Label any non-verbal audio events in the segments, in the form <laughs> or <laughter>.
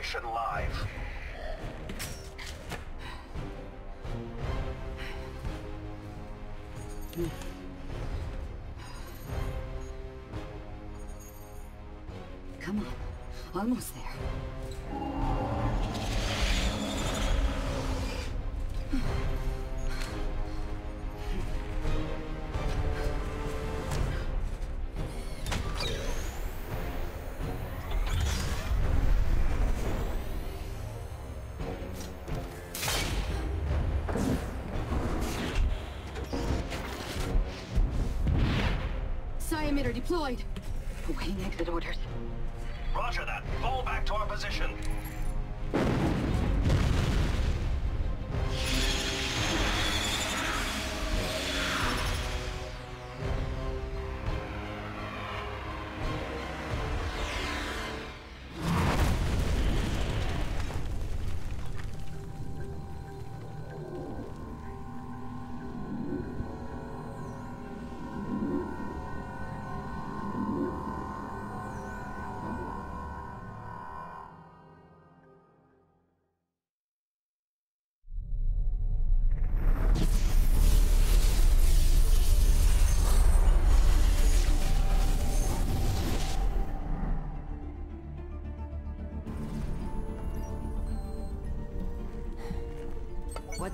Operation Live. Come on. Almost there. Psi emitter deployed. Awaiting exit orders. Roger that. Fall back to our position.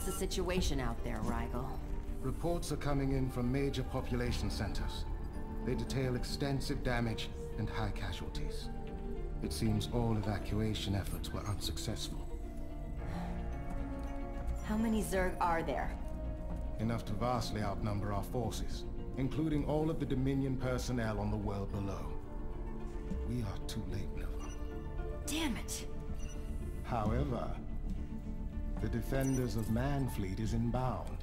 The situation out there, Reigel? Reports are coming in from major population centers. They detail extensive damage and high casualties. It seems all evacuation efforts were unsuccessful. How many Zerg are there? Enough to vastly outnumber our forces, including all of the Dominion personnel on the world below. We are too late, Nova. Damn it! However, the Defenders of Man fleet is inbound.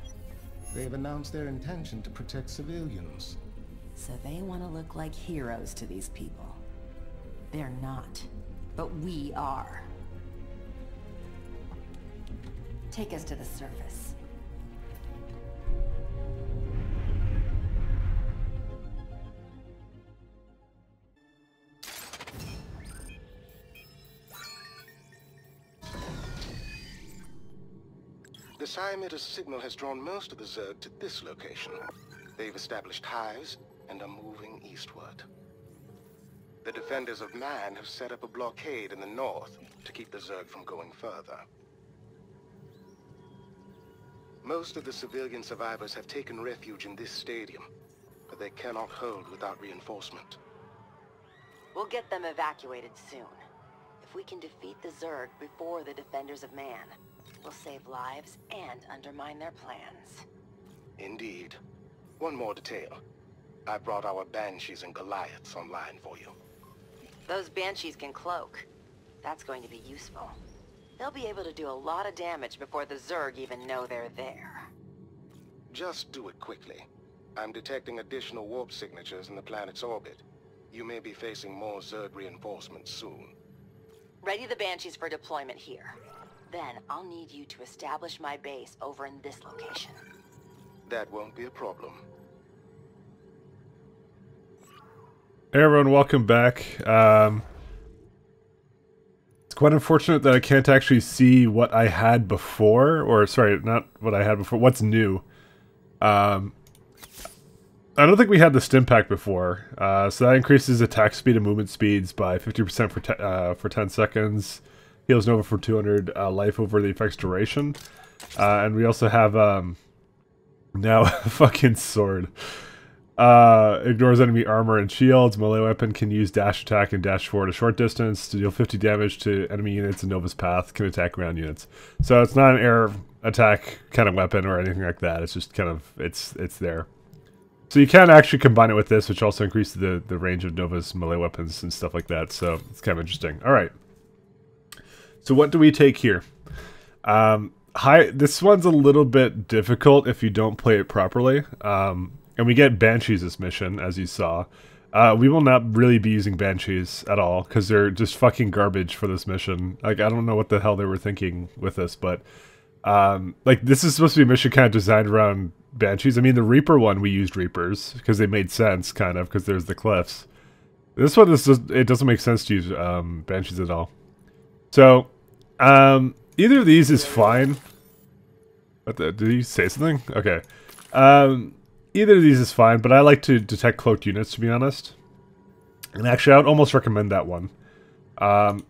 They have announced their intention to protect civilians. So they want to look like heroes to these people. They're not. But we are. Take us to the surface. The Psi-emitter's signal has drawn most of the Zerg to this location. They've established hives and are moving eastward. The Defenders of Man have set up a blockade in the north to keep the Zerg from going further. Most of the civilian survivors have taken refuge in this stadium, but they cannot hold without reinforcement. We'll get them evacuated soon. If we can defeat the Zerg before the Defenders of Man, we'll save lives and undermine their plans. Indeed. One more detail. I brought our Banshees and Goliaths online for you. Those Banshees can cloak. That's going to be useful. They'll be able to do a lot of damage before the Zerg even know they're there. Just do it quickly. I'm detecting additional warp signatures in the planet's orbit. You may be facing more Zerg reinforcements soon. Ready the Banshees for deployment here. Then I'll need you to establish my base over in this location. That won't be a problem. Hey everyone, welcome back. Um, it's quite unfortunate that I can't actually see what I had before, or sorry, not what I had before. What's new? Um, I don't think we had the stim pack before, uh, so that increases attack speed and movement speeds by 50% for uh, for 10 seconds. Heals Nova for 200 uh, life over the effect's duration, uh, and we also have um, now <laughs> a fucking sword. Uh, ignores enemy armor and shields. Melee weapon can use dash attack and dash forward a short distance to deal 50 damage to enemy units in Nova's path. Can attack ground units. So it's not an air attack kind of weapon or anything like that. It's just kind of it's it's there. So you can actually combine it with this, which also increases the the range of Nova's melee weapons and stuff like that. So it's kind of interesting. All right. So what do we take here? Um, high. This one's a little bit difficult if you don't play it properly. Um, and we get Banshees this mission, as you saw. Uh, we will not really be using Banshees at all, because they're just fucking garbage for this mission. Like, I don't know what the hell they were thinking with this, but... Um, like, this is supposed to be a mission kind of designed around Banshees. I mean, the Reaper one, we used Reapers, because they made sense, kind of, because there's the cliffs. This one, is just, it doesn't make sense to use um, Banshees at all. So, um, either of these is fine. What the, did he say something? Okay. Um, either of these is fine, but I like to detect cloaked units, to be honest. And actually, I would almost recommend that one. Um,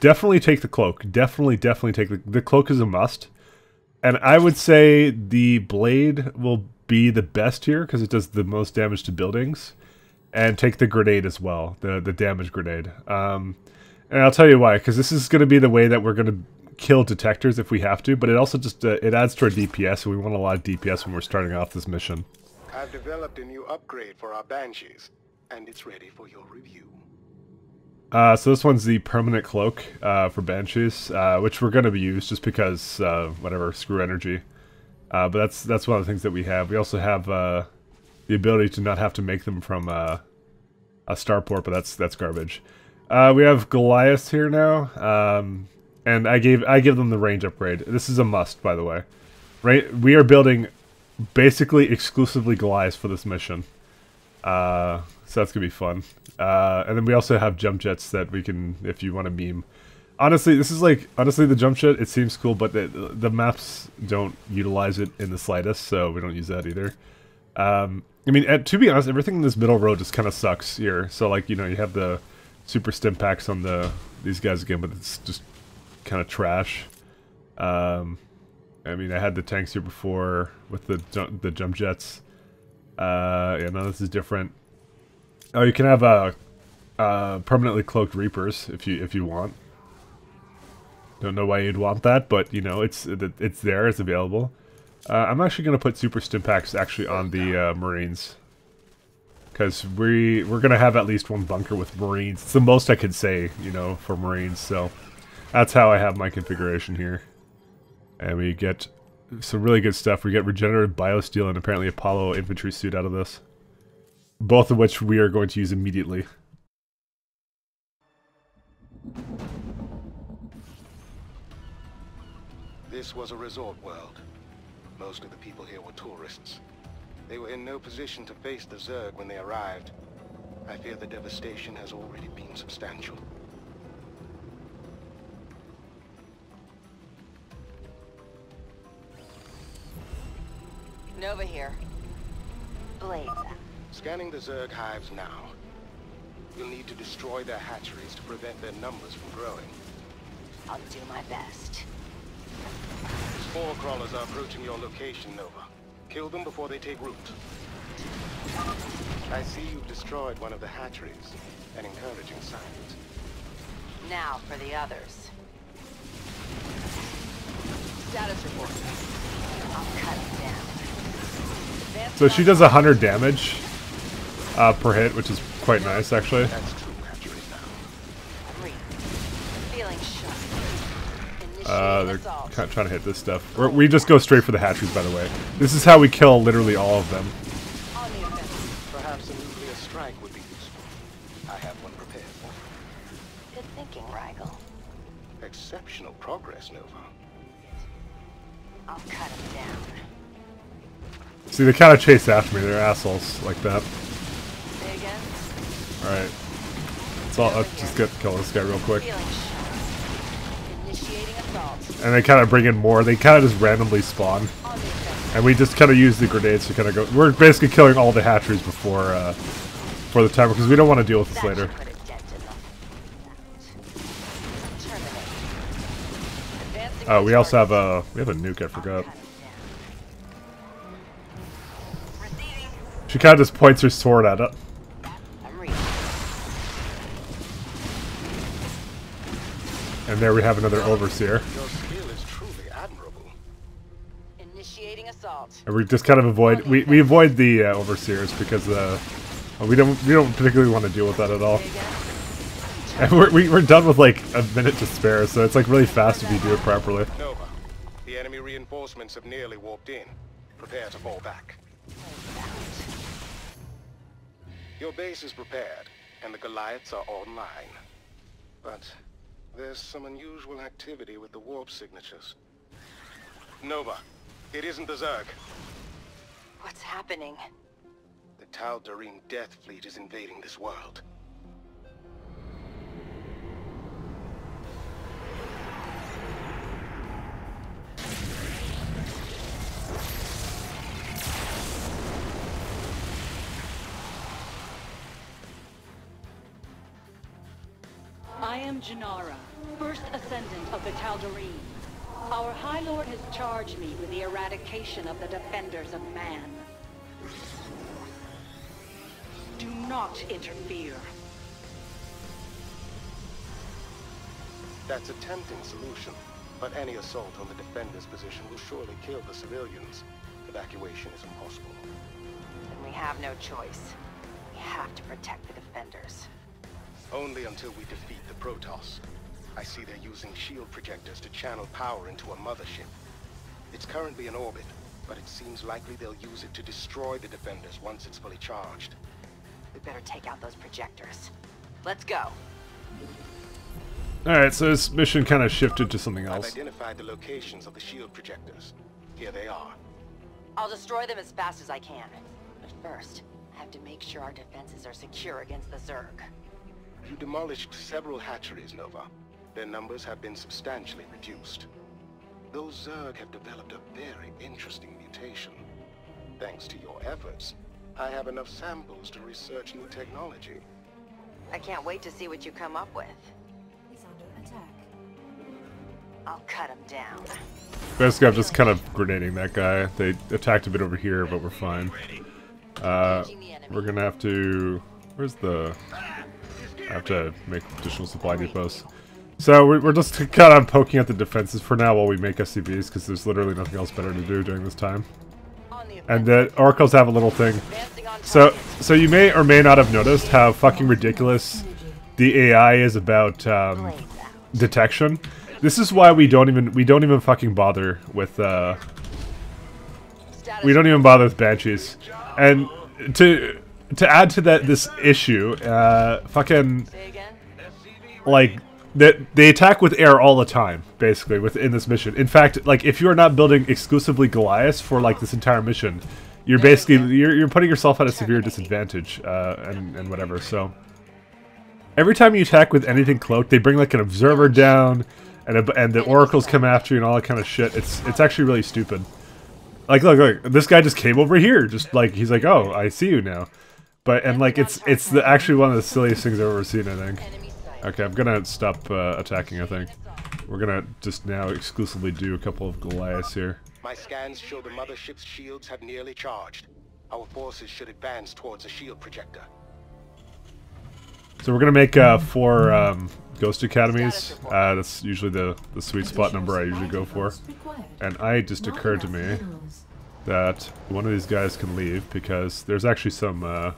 definitely take the cloak. Definitely, definitely take the... The cloak is a must. And I would say the blade will be the best here, because it does the most damage to buildings. And take the grenade as well, the, the damage grenade. Um, and I'll tell you why, because this is going to be the way that we're going to kill detectors if we have to, but it also just uh, it adds to our DPS, and we want a lot of DPS when we're starting off this mission. I've developed a new upgrade for our Banshees, and it's ready for your review. Uh, so this one's the permanent cloak uh, for Banshees, uh, which we're going to use just because, uh, whatever, screw energy. Uh, but that's that's one of the things that we have. We also have uh, the ability to not have to make them from a starport, but that's that's garbage. We have Goliath here now. Um, and I gave I give them the range upgrade. This is a must, by the way. Right, we are building basically exclusively Goliath for this mission, uh, so that's gonna be fun. Uh, and then we also have jump jets that we can, if you want to meme. Honestly, this is like honestly the jump jet. It seems cool, but the, the maps don't utilize it in the slightest, so we don't use that either. Um, I mean, at, to be honest, everything in this middle road just kind of sucks here. So like you know you have the super stim packs on the these guys again, but it's just kind of trash. Um, I mean, I had the tanks here before with the the jump jets. Uh, yeah, now this is different. Oh, you can have uh, uh, permanently cloaked reapers if you if you want. Don't know why you'd want that, but you know it's it's there, it's available. Uh, I'm actually gonna put super stim packs actually on the uh, marines because we we're gonna have at least one bunker with marines. It's the most I could say, you know, for marines. So. That's how I have my configuration here. And we get some really good stuff. We get regenerative biosteel and apparently Apollo infantry suit out of this. Both of which we are going to use immediately. This was a resort world. Most of the people here were tourists. They were in no position to face the Zerg when they arrived. I fear the devastation has already been substantial. Nova here. Blades. Scanning the Zerg hives now. You'll need to destroy their hatcheries to prevent their numbers from growing. I'll do my best. Spore crawlers are approaching your location, Nova. Kill them before they take root. I see you've destroyed one of the hatcheries. An encouraging sign. Now for the others. Status report. I'll cut it down. So she does 100 damage uh, per hit, which is quite nice, actually. Uh, they're kind of trying to hit this stuff. We're, we just go straight for the hatcheries, by the way. This is how we kill literally all of them. Perhaps a nuclear strike would be useful. I have one prepared for you. Good thinking, Reigel. Exceptional progress, Nova. I'll cut him down. See, they kind of chase after me. They're assholes like that. Alright. Let's all let's just get kill this guy real quick. And they kind of bring in more. They kind of just randomly spawn. And we just kind of use the grenades to kind of go. We're basically killing all the hatcheries before uh, for the timer because we don't want to deal with this later. Oh, we also have a we have a nuke. I forgot. She kind of just points her sword at it. And there we have another overseer. And we just kind of avoid we, we avoid the uh, overseers because uh, we don't we don't particularly want to deal with that at all. And we're we, are we are done with like a minute to spare, so it's like really fast if you do it properly. Nova, the enemy reinforcements have nearly warped in. Prepare to fall back. Your base is prepared, and the Goliaths are online. But there's some unusual activity with the warp signatures. Nova, it isn't the Zerg. What's happening? The Tal Death Fleet is invading this world. I am Ji'nara, first Ascendant of the Tal'Darim. Our High Lord has charged me with the eradication of the Defenders of Man. Do not interfere. That's a tempting solution, but any assault on the defender's position will surely kill the civilians. Evacuation is impossible. Then we have no choice. We have to protect the defenders. Only until we defeat the Protoss. I see they're using shield projectors to channel power into a mothership. It's currently in orbit, but it seems likely they'll use it to destroy the defenders once it's fully charged. We better take out those projectors. Let's go. Alright, so this mission kind of shifted to something else. I've identified the locations of the shield projectors. Here they are. I'll destroy them as fast as I can. But first, I have to make sure our defenses are secure against the Zerg. You demolished several hatcheries, Nova. Their numbers have been substantially reduced. Those Zerg have developed a very interesting mutation. Thanks to your efforts, I have enough samples to research new technology. I can't wait to see what you come up with. He's under attack. I'll cut him down. Basically, I'm just kind of grenading that guy. They attacked a bit over here, but we're fine. Uh, we're gonna have to... Where's the... I have to make additional supply depots. So we're, we're just <laughs> kind of poking at the defenses for now while we make SCVs, because there's literally nothing else better to do during this time. And the oracles have a little thing. So, so you may or may not have noticed how fucking ridiculous the AI is about um, detection. This is why we don't even we don't even fucking bother with uh, we don't even bother with banshees. And to to add to that this issue, uh, fucking like that they attack with air all the time, basically within this mission. In fact, like if you are not building exclusively Goliath for like this entire mission, you're basically you're, you're putting yourself at a severe disadvantage uh, and and whatever. So every time you attack with anything cloaked, they bring like an observer down, and a, and the oracles come after you and all that kind of shit. It's it's actually really stupid. Like look, look, this guy just came over here, just like he's like, oh, I see you now. But and like it's it's the actually one of the silliest things I've ever seen. I think. Okay, I'm gonna stop uh, attacking. I think we're gonna just now exclusively do a couple of Goliaths here. My scans show the mothership's shields have nearly charged. Our forces should advance towards a shield projector. So we're gonna make uh, four um, Ghost Academies. Uh, that's usually the the sweet spot number I usually go for. And I it just occurred to me that one of these guys can leave because there's actually some uh,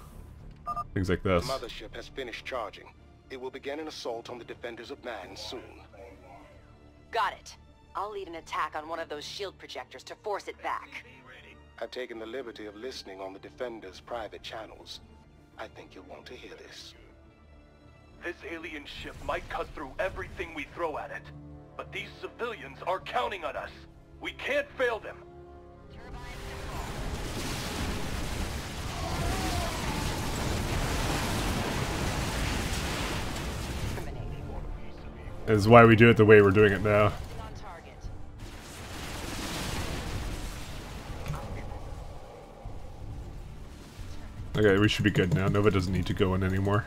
things like The this. mothership has finished charging. It will begin an assault on the defenders of man soon. Got it. I'll lead an attack on one of those shield projectors to force it back. I've taken the liberty of listening on the defenders' private channels. I think you'll want to hear this. This alien ship might cut through everything we throw at it. But these civilians are counting on us. We can't fail them. Is why we do it the way we're doing it now. Okay, we should be good now. Nova doesn't need to go in anymore.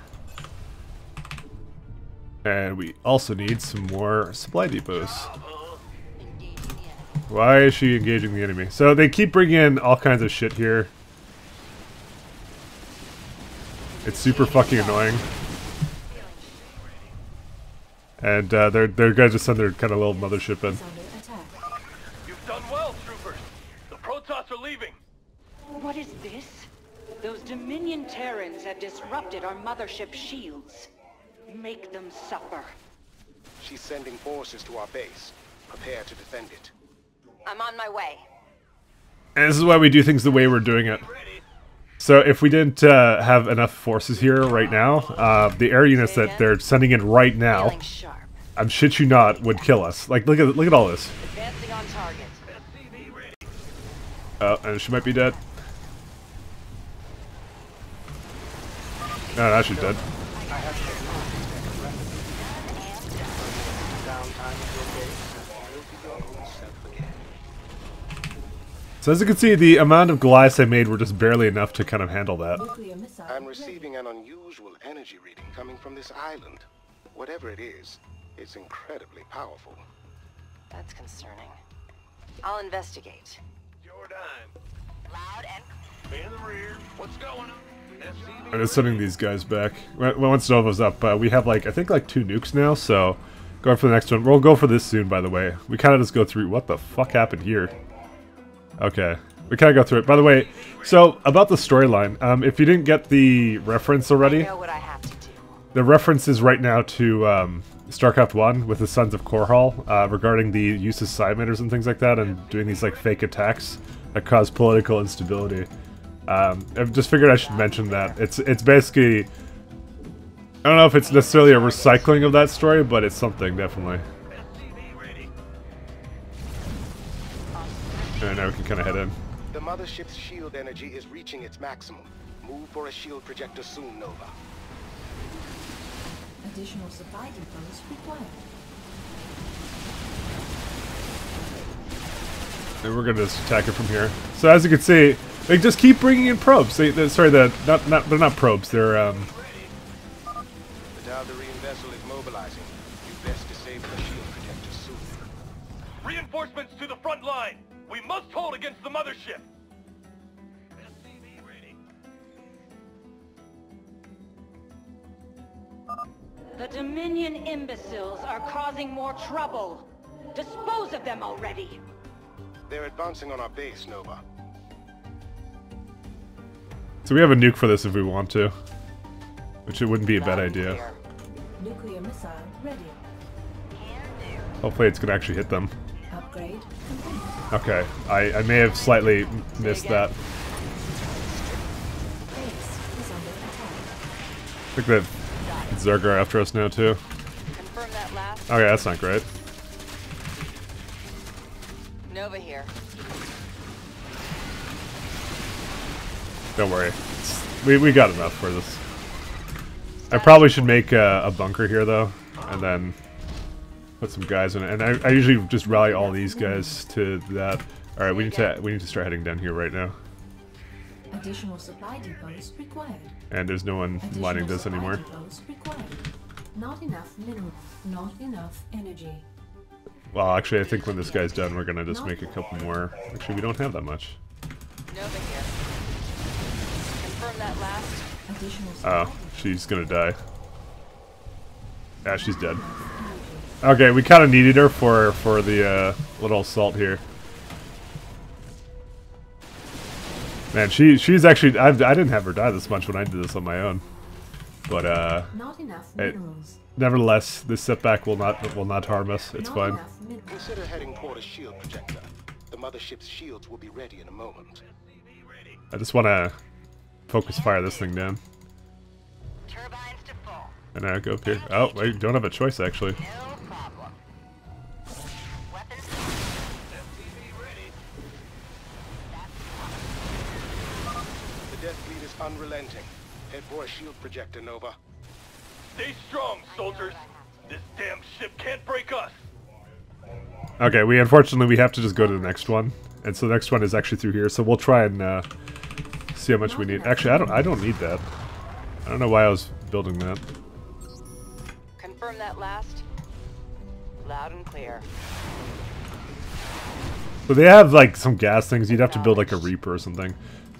And we also need some more supply depots. Why is she engaging the enemy? So they keep bringing in all kinds of shit here. It's super fucking annoying. And uh, they're they're gonna just send their kind of little mothership in. Is under attack. You've done well, troopers. The Protoss are leaving. What is this? Those Dominion Terrans have disrupted our mothership shields. Make them suffer. She's sending forces to our base. Prepare to defend it. I'm on my way. And this is why we do things the way we're doing it. So if we didn't uh, have enough forces here right now, uh, the air units that they're sending in right now, I'm shit you not, would kill us. Like look at look at all this. Advancing on target. Oh, and she might be dead. No, no, she's dead. So as you can see, the amount of Goliaths I made were just barely enough to kind of handle that. Nuclear missile. I'm receiving an unusual energy reading coming from this island. Whatever it is, it's incredibly powerful. That's concerning. I'll investigate. Your dime. Loud and In the rear. What's going on? I'm just sending these guys back. Once Nova's up, uh, we have like I think like two nukes now, so going for the next one. We'll go for this soon, by the way. We kind of just go through what the fuck happened here. Okay, we kind of go through it. By the way, so about the storyline, um, if you didn't get the reference already, I know what I have to do. the reference is right now to um, StarCraft One with the Sons of Korhal uh, regarding the use of Psi-emitters and things like that, and doing these like fake attacks that cause political instability. Um, I've just figured I should mention that it's it's basically I don't know if it's necessarily a recycling of that story, but it's something definitely. Now we can kind of head in. The mothership's shield energy is reaching its maximum. Move for a shield projector soon, Nova. Additional supply depots required. And we're gonna just attack it from here. So as you can see, they just keep bringing in probes. They, they sorry, the not not they're not probes. They're um The Tal'Darim vessel is mobilizing. You best disable the shield projector soon. Reinforcements to the front line. We must hold against the mothership. SCV ready. The Dominion imbeciles are causing more trouble. Dispose of them already. They're advancing on our base, Nova. So we have a nuke for this if we want to. Which it wouldn't be a bad idea. clear. Nuclear missile ready. Hopefully it's gonna actually hit them. Upgrade. Okay, I, I may have slightly missed that. Base is under attack. I think that Zerg are after us now too. Confirm that last. Okay, that's not great. Nova here. Don't worry. It's- we, we got enough for this. I probably should make a, a bunker here though, and then put some guys in it. And I, I usually just rally all these guys to that. All right, we need to we need to start heading down here right now. Additional supply depots required. And there's no one Additional mining this supply anymore. depots required. Not enough minerals. Not enough energy. Well, actually, I think when this guy's done, we're gonna just make a couple more. Actually, we don't have that much. Nova here. Confirm that last. Additional oh, supply Oh, she's gonna die. Yeah, she's dead. Energy. Okay, we kind of needed her for for the uh, little assault here. Man, she she's actually I, I didn't have her die this much when I did this on my own, but uh, Not enough Hey, minerals. nevertheless, this setback will not will not harm us. It's Not fine. Consider heading toward a shield projector. The mothership's shields will be ready in a moment. I just want to focus fire this thing down, Turbines to full. and I go up here. Oh, wait, don't have a choice actually. No unrelenting. Head for a shield projector, Nova. Stay strong, soldiers. This damn ship can't break us. Okay, we unfortunately we have to just go to the next one, and so the next one is actually through here. So we'll try and uh, see how much we need. Actually, I don't I don't need that. I don't know why I was building that. Confirm that last. Loud and clear. So they have like some gas things. You'd have to build like a Reaper or something.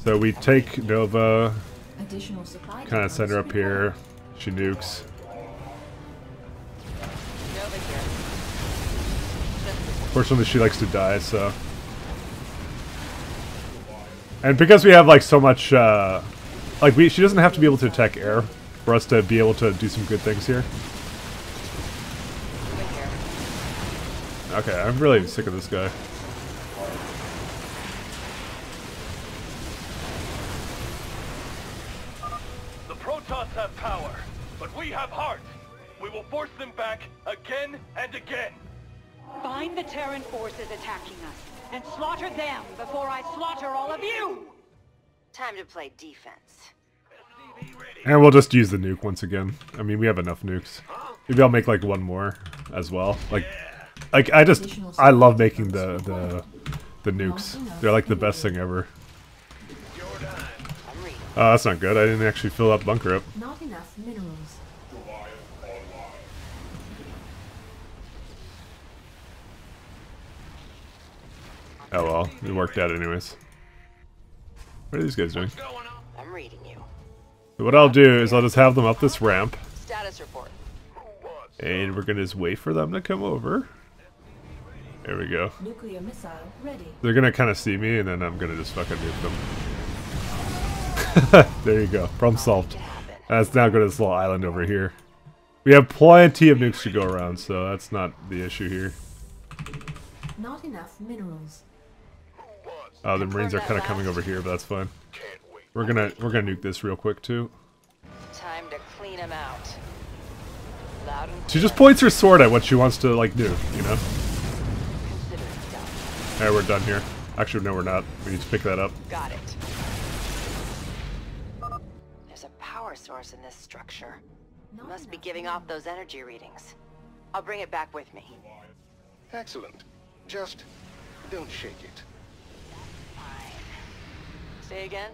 So we take Nova, kind of depots send her up here. She nukes. Nova. Fortunately, she likes to die. So, and because we have like so much, uh, like we she doesn't have to be able to attack air for us to be able to do some good things here. Okay, I'm really sick of this guy. play defense. And we'll just use the nuke once again. I mean, we have enough nukes. Maybe I'll make like one more as well. Like, like I just I love making the the the nukes. They're like the best thing ever. Oh, uh, that's not good. I didn't actually fill up bunker up. Not enough minerals. Oh well, it worked out anyways. What are these guys doing? I'm reading you. What I'll do is I'll just have them up this ramp, Status report. and we're gonna just wait for them to come over. There we go. Nuclear missile ready. They're gonna kind of see me, and then I'm gonna just fucking nuke them. <laughs> there you go. Problem solved. It happen. Let's now go to this little island over here. We have plenty of nukes to go around, so that's not the issue here. Not enough minerals. Oh, the marines are kind of coming over here, but that's fine. We're gonna we're gonna nuke this real quick too. Time to clean them out. Loud and She just points her sword at what she wants to like do, you know. consider it. Alright, we're done here. Actually, no, we're not. We need to pick that up. Got it. There's a power source in this structure. Not Must be giving off those energy readings. I'll bring it back with me. Excellent. Just don't shake it. Fine. Say again?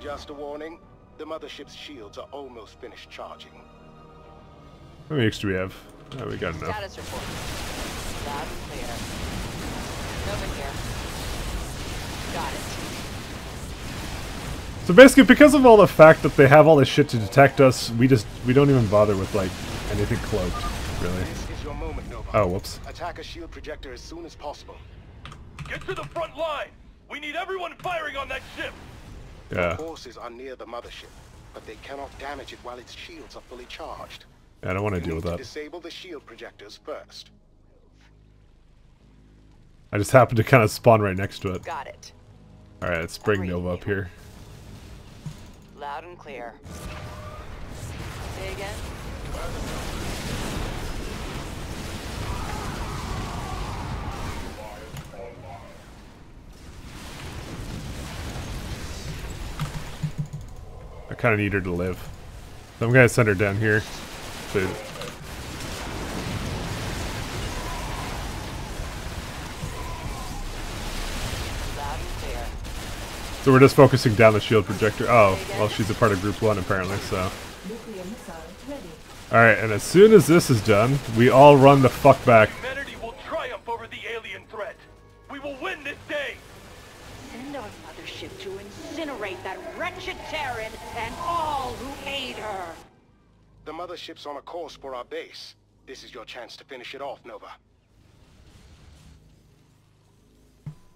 Just a warning. The mothership's shields are almost finished charging. How many nukes do we have? Oh, we got enough. Status report. Loud and clear. Over here. Got it. So basically, because of all the fact that they have all this shit to detect us, we just we don't even bother with like anything cloaked, really. Oh, whoops. Attack a shield projector as soon as possible. Get to the front line! We need everyone firing on that ship! Yeah, The Forces are near the mothership, but they cannot damage it while its shields are fully charged. I don't want to You deal need with to that. disable the shield projectors first. I just happened to kind of spawn right next to it. Got it. All right, let's bring Nova up here. Loud and clear. Say again? I kind of need her to live. So I'm gonna send her down here. To, so we're just focusing down the shield projector. Oh, well, she's a part of Group One apparently. So, Nuclear missile ready. all right, and as soon as this is done, we all run the fuck back. Incinerate that wretched Terran and all who aid her. The mothership's on a course for our base. This is your chance to finish it off, Nova.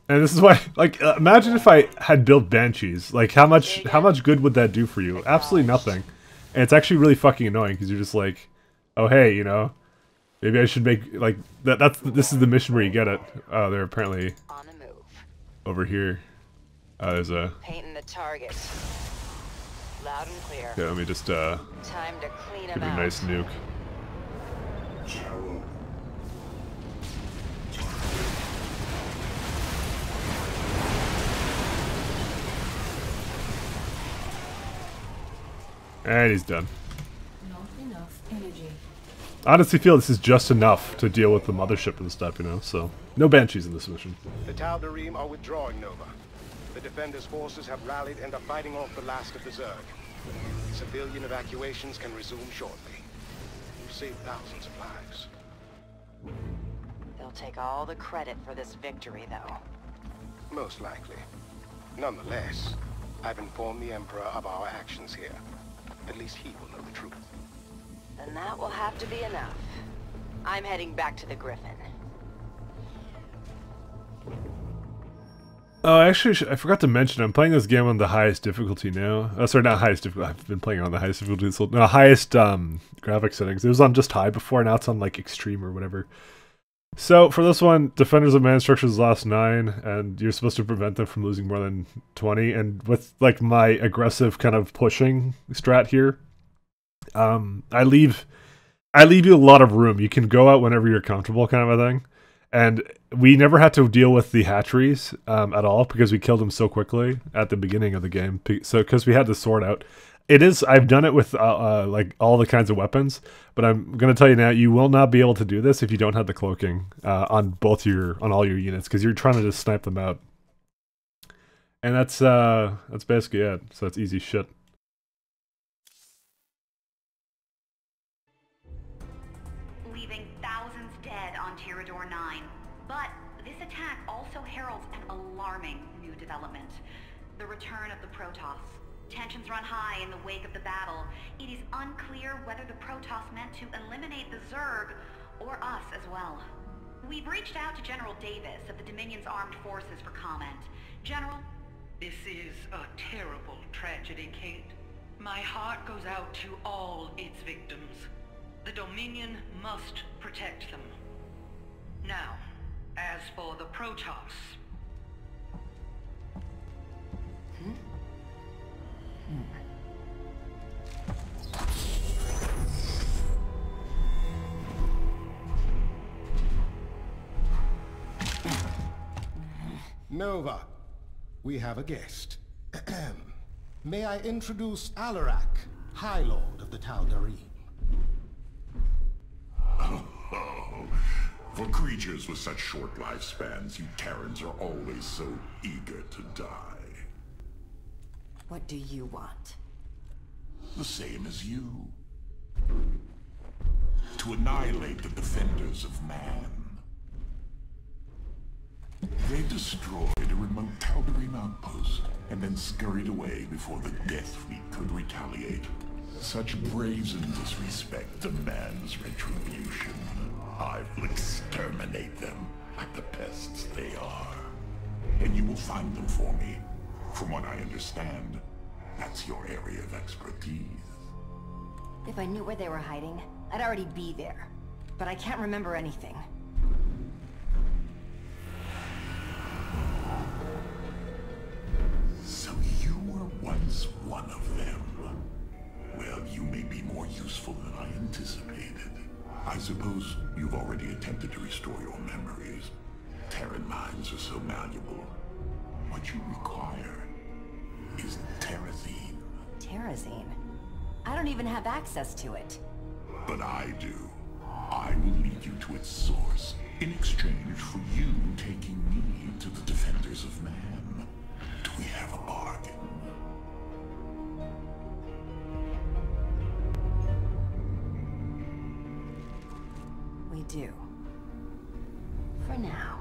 And this is why, like, uh, imagine if I had built banshees. Like, how much, how much good would that do for you? Absolutely nothing. And it's actually really fucking annoying because you're just like, oh hey, you know, maybe I should make like that. That's this is the mission where you get it. Oh, they're apparently On the move. over here. Uh, there's a. Painting the target. Loud and clear. Yeah, let me just uh Time to clean give them it a out. nice nuke. And he's done. Not enough energy. I honestly feel this is just enough to deal with the mothership and stuff, you know. So no banshees in this mission. The Tal'Darim are withdrawing, Nova. The Defenders' forces have rallied and are fighting off the last of the Zerg. Civilian evacuations can resume shortly. You've saved thousands of lives. They'll take all the credit for this victory, though. Most likely. Nonetheless, I've informed the Emperor of our actions here. At least he will know the truth. Then that will have to be enough. I'm heading back to the Griffin. Oh, actually, I forgot to mention, I'm playing this game on the highest difficulty now. Oh, sorry, not highest difficulty. I've been playing on the highest difficulty. So, no, highest um, graphic settings. It was on just high before, now it's on like extreme or whatever. So, for this one, Defenders of Man structures last nine, and you're supposed to prevent them from losing more than 20. And with like my aggressive kind of pushing strat here, um, I leave. I leave you a lot of room. You can go out whenever you're comfortable, kind of a thing and we never had to deal with the hatcheries um, at all because we killed them so quickly at the beginning of the game. So because we had to sort out, it is I've done it with uh, uh, like all the kinds of weapons, but I'm gonna tell you now, you will not be able to do this if you don't have the cloaking uh, on both your on all your units because you're trying to just snipe them out. And that's uh that's basically it. So it's easy shit. New development. The return of the Protoss. Tensions run high in the wake of the battle. It is unclear whether the Protoss meant to eliminate the Zerg, or us as well. We've reached out to General Davis of the Dominion's Armed Forces for comment. General, This is a terrible tragedy, Kate. My heart goes out to all its victims. The Dominion must protect them. Now, as for the Protoss, Nova, we have a guest. <clears throat> May I introduce Alarak, High Lord of the Tal'Darim? <laughs> Oh, for creatures with such short lifespans, you Terrans are always so eager to die. What do you want? The same as you. To annihilate the defenders of man. They destroyed a remote Tal'Darim outpost, and then scurried away before the Death Fleet could retaliate. Such brazen disrespect demands retribution. I will exterminate them like the pests they are. And you will find them for me. From what I understand, that's your area of expertise. If I knew where they were hiding, I'd already be there. But I can't remember anything. One of them. Well, you may be more useful than I anticipated. I suppose you've already attempted to restore your memories. Terran minds are so malleable. What you require is Terrazine. Terrazine? I don't even have access to it. But I do. I will lead you to its source in exchange for you taking me to the Defenders of Man. Do we have a bargain? Do. For now.